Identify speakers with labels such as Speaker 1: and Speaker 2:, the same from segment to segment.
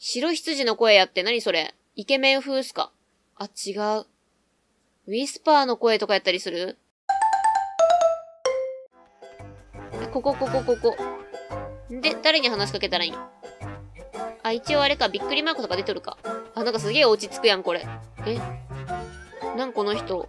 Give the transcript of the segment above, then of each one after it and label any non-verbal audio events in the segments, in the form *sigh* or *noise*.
Speaker 1: 白羊の声やって何それ？イケメン風っすか？あ、違う。ウィスパーの声とかやったりする？ここ、ここ、ここ。で、誰に話しかけたらいい？あ、一応あれか、びっくりマークとか出てるか。あ、なんかすげえ落ち着くやん、これ。え？なんこの人。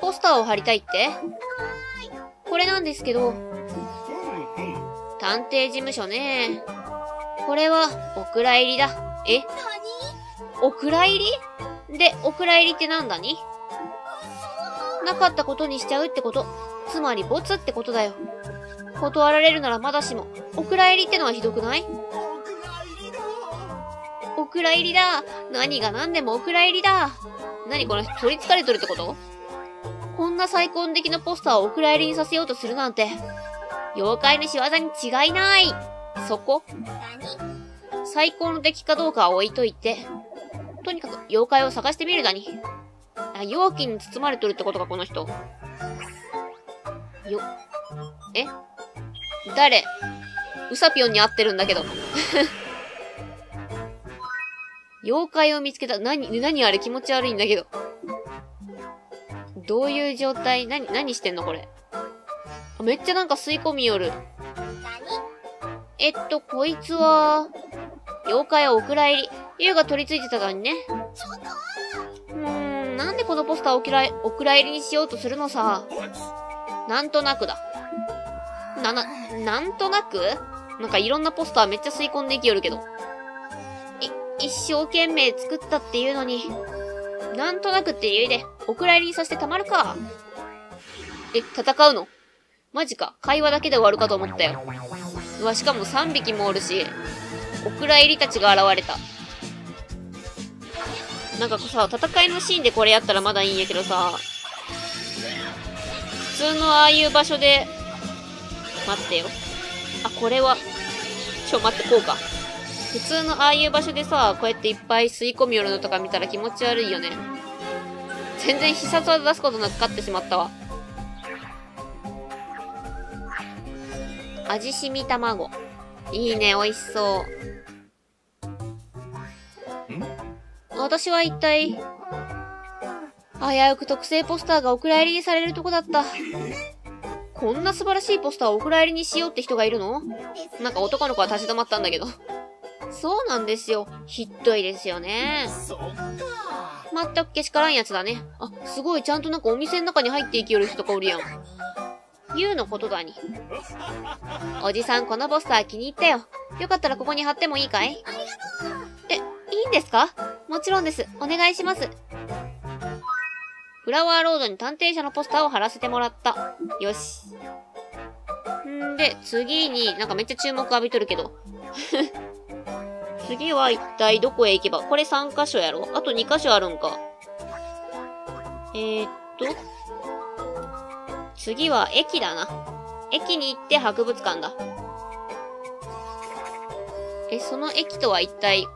Speaker 1: ポスターを貼りたいって？これなんですけど。探偵事務所ね。これは、お蔵入りだ。え？お蔵入り？で、お蔵入りってなんだに？なかったことにしちゃうってこと。つまり、ボツってことだよ。断られるならまだしも、お蔵入りってのはひどくない？お蔵入りだ。何が何でもお蔵入りだ。何この人取り憑かれとるってこと？こんな最高的なポスターをお蔵入りにさせようとするなんて、妖怪の仕業に違いない。そこ最高の出来かどうかは置いといて、とにかく妖怪を探してみるだに。あ、容器に包まれとるってことか、この人。よ、え？誰？ウサピョンに会ってるんだけど。*laughs* 妖怪を見つけた。何、何あれ？気持ち悪いんだけど。どういう状態？何、何してんのこれ？めっちゃなんか吸い込みよる。えっと、こいつは、妖怪はお蔵入り。竜が取り付いてたのにね。うーん、なんでこのポスターをお蔵お蔵入りにしようとするのさ。なんとなくだ。な、な、なんとなく？なんかいろんなポスターめっちゃ吸い込んでいきよるけど。い、一生懸命作ったっていうのに、なんとなくって理由で、お蔵入りにさせてたまるか。え、戦うの？マジか。会話だけで終わるかと思ったよ。うわ、しかも3匹もおるし、お蔵入りたちが現れた。なんかさ、戦いのシーンでこれやったらまだいいんやけどさ、普通のああいう場所で、待ってよ。あ、これは、ちょ、待って、こうか。普通のああいう場所でさ、こうやっていっぱい吸い込みよるのとか見たら気持ち悪いよね。全然必殺技出すことなく勝ってしまったわ。味しみ卵。いいね、美味しそう。私は一体、危うく特製ポスターがお蔵入りにされるとこだった。こんな素晴らしいポスターをお蔵入りにしようって人がいるの？なんか男の子は立ち止まったんだけど。そうなんですよ。ひっどいですよね。まったくけしからんやつだね。あ、すごい、ちゃんとなんかお店の中に入っていきよる人とかおるやん。ゆうのことだに。おじさん、このポスター気に入ったよ。よかったらここに貼ってもいいかい？え、いいんですか？もちろんです。お願いします。フラワーロードに探偵社のポスターを貼らせてもらった。よし。んで、次に、なんかめっちゃ注目浴びとるけど。*laughs* 次は一体どこへ行けば？これ3箇所やろ？あと2箇所あるんか。えー、っと。次は駅だな。駅に行って博物館だ。え、その駅とは一体、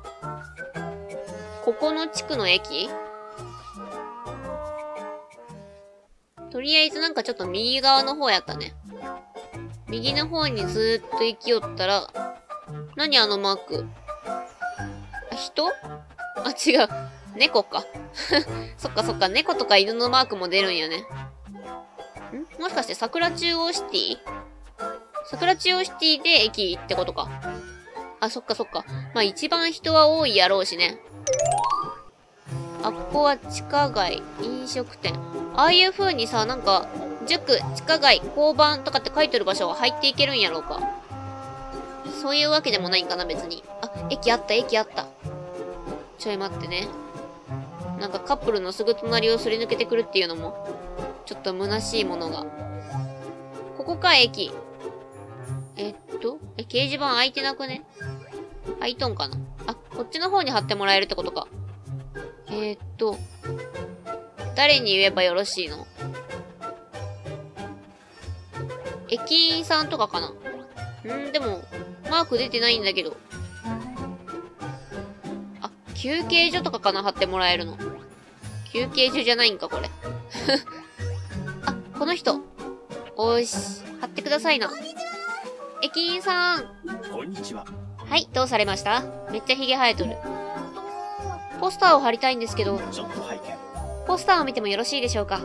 Speaker 1: ここの地区の駅？とりあえずなんかちょっと右側の方やったね。右の方にずーっと行きよったら、何あのマーク？あ人？あ、違う。猫か。*laughs* そっかそっか、猫とか犬のマークも出るんやね。もしかして桜中央シティ？桜中央シティで駅ってことか。あ、そっかそっか。まあ一番人は多いやろうしね。あ、ここは地下街、飲食店。ああいう風にさ、なんか、塾、地下街、交番とかって書いてる場所は入っていけるんやろうか。そういうわけでもないんかな、別に。あ、駅あった、駅あった。ちょい待ってね。なんかカップルのすぐ隣をすり抜けてくるっていうのも、ちょっと虚しいものが。ここか、駅。えっと、え、掲示板開いてなくね？開いとんかな？あ、こっちの方に貼ってもらえるってことか。えー、っと、誰に言えばよろしいの？駅員さんとかかな？んでも、マーク出てないんだけど。あ、休憩所とかかな？貼ってもらえるの。休憩所じゃないんか、これ。あ、この人。おーし、貼ってくださいな。駅員さん。
Speaker 2: こんにちは。
Speaker 1: はい、どうされました？めっちゃヒゲ生えとる。ポスターを貼りたいんですけど、
Speaker 2: ちょっと拝見。
Speaker 1: ポスターを見てもよろしいでしょうか？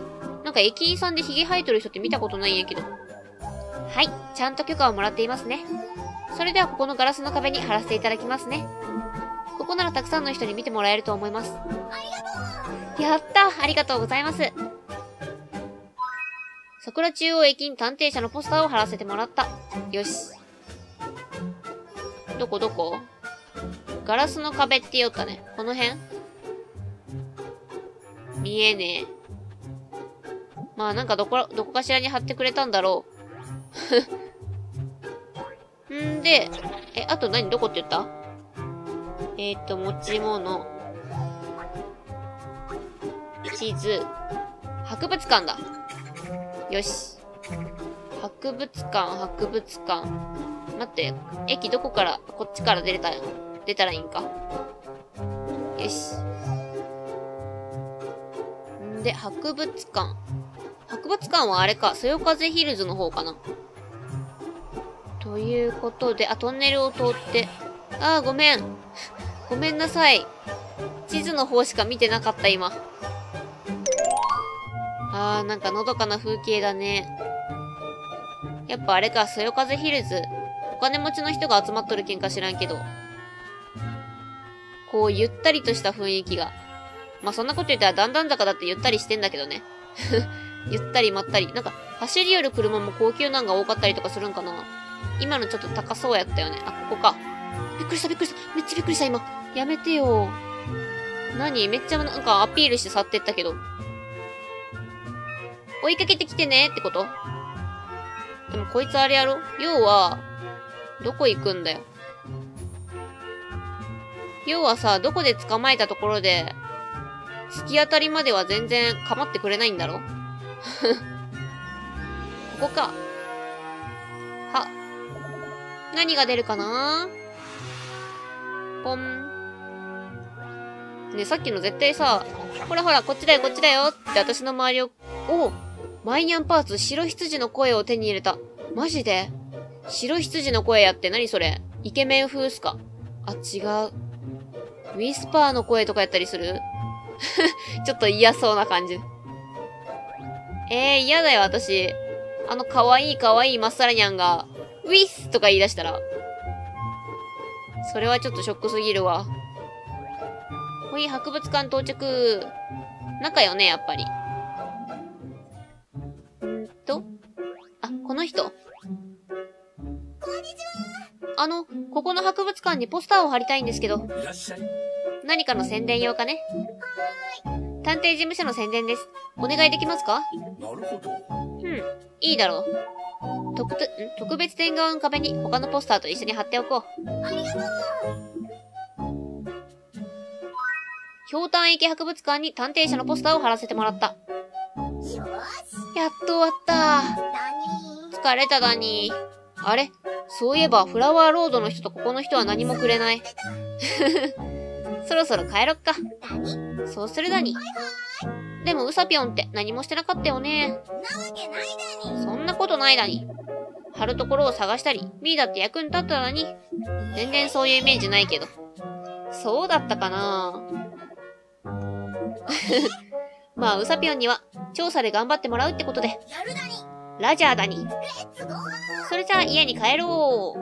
Speaker 1: なんか駅員さんでヒゲ生えとる人って見たことないんやけど。はい、ちゃんと許可をもらっていますね。それではここのガラスの壁に貼らせていただきますね。ここならたくさんの人に見てもらえると思います。やったありがとうございます。桜中央駅員探偵社のポスターを貼らせてもらった。よし。どこ？どこ？ガラスの壁って言おったね。この辺？見えねえ。まあなんかどこ、どこかしらに貼ってくれたんだろう。*laughs* んで、え、あと何？どこって言った？えっ、と、持ち物。地図。博物館だ。よし。博物館、博物館。待って、駅どこから、こっちから出れた、出たらいいんか？よし。んで、博物館。博物館はあれか、そよ風ヒルズの方かな？ということで、あ、トンネルを通って、あー、ごめん。ごめんなさい。地図の方しか見てなかった、今。あー、なんかのどかな風景だね。やっぱあれか、そよ風ヒルズ。お金持ちの人が集まっとるけんか知らんけど。こう、ゆったりとした雰囲気が。まあ、そんなこと言ったら、だんだん坂だってゆったりしてんだけどね。*laughs* ゆったりまったり。なんか、走り寄る車も高級なんが多かったりとかするんかな。今のちょっと高そうやったよね。あ、ここか。びっくりしたびっくりした。めっちゃびっくりした今。やめてよ。何？めっちゃなんかアピールして去ってったけど。追いかけてきてねってこと？でもこいつあれやろ？要は、どこ行くんだよ？要はさ、どこで捕まえたところで、突き当たりまでは全然構ってくれないんだろ？*laughs* ここか。は。何が出るかな？ポン。ねさっきの絶対さ、ほらほら、こっちだよ、こっちだよって私の周りを、おマイニャンパーツ白羊の声を手に入れた。マジで？白羊の声やって何それ？イケメン風っすか？あ、違う。ウィスパーの声とかやったりする？*laughs* ちょっと嫌そうな感じ。えー、嫌だよ、私。あの、可愛い可愛いいマッサラニャンが、ウィスとか言い出したら。それはちょっとショックすぎるわ。ほい、博物館到着。中よね、やっぱり。の人。あの、ここの博物館にポスターを貼りたいんですけど。
Speaker 2: いらっしゃい。
Speaker 1: 何かの宣伝用かね
Speaker 3: はーい。
Speaker 1: 探偵事務所の宣伝です。お願いできますか？
Speaker 2: なるほど。
Speaker 1: うん、いいだろう。特特別展側の壁に他のポスターと一緒に貼っておこう。
Speaker 3: ありがとう。
Speaker 1: ひょうたん駅博物館に探偵社のポスターを貼らせてもらった。
Speaker 3: よーし。
Speaker 1: やっと終わった。
Speaker 3: ダニ
Speaker 1: 疲れただに。あれ？そういえば、フラワーロードの人とここの人は何もくれない。*laughs* そろそろ帰ろっか。そうするだに。でも、ウサピョンって何もしてなかったよね。そんなことないだに。貼るところを探したり、ミーだって役に立っただに。全然そういうイメージないけど。そうだったかな *laughs* まあ、ウサピョンには、調査で頑張ってもらうってことで、
Speaker 3: やるダニ。
Speaker 1: ラジャーだに。それじゃあ家に帰ろう。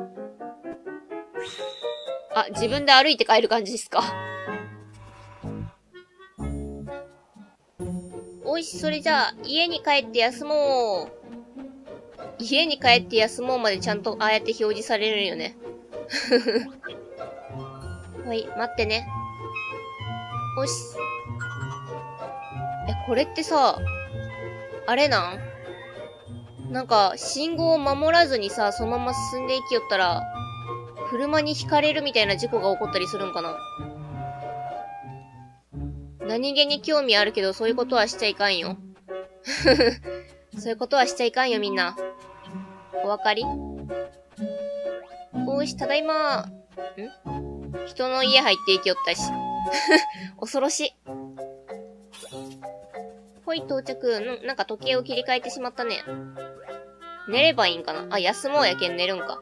Speaker 1: あ、自分で歩いて帰る感じですか。おいし、それじゃあ家に帰って休もう。家に帰って休もうまでちゃんとああやって表示されるよね。*laughs* ほい、待ってね。おし。え、これってさ、あれなん？なんか、信号を守らずにさ、そのまま進んでいきよったら、車にひかれるみたいな事故が起こったりするんかな何気に興味あるけど、そういうことはしちゃいかんよ。*laughs* そういうことはしちゃいかんよ、みんな。お分かり？おーし、ただいまん？人の家入っていきよったし。*laughs* 恐ろしい。ほい、到着。なんか時計を切り替えてしまったね。寝ればいいんかな？あ、休もうやけん寝るんか。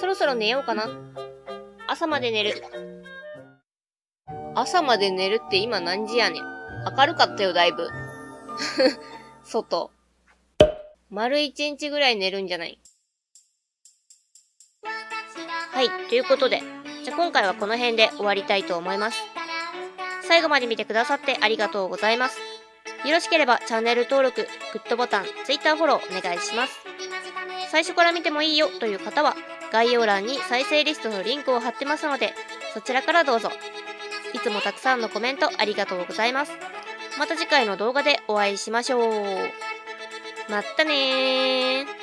Speaker 1: そろそろ寝ようかな。朝まで寝る。朝まで寝るって今何時やねん。明るかったよ、だいぶ。*laughs* 外。丸一日ぐらい寝るんじゃない？はい、ということで、じゃあ今回はこの辺で終わりたいと思います。最後まで見てくださってありがとうございます。よろしければチャンネル登録、グッドボタン、Twitter フォローお願いします。最初から見てもいいよという方は、概要欄に再生リストのリンクを貼ってますので、そちらからどうぞ。いつもたくさんのコメントありがとうございます。また次回の動画でお会いしましょう。まったねー。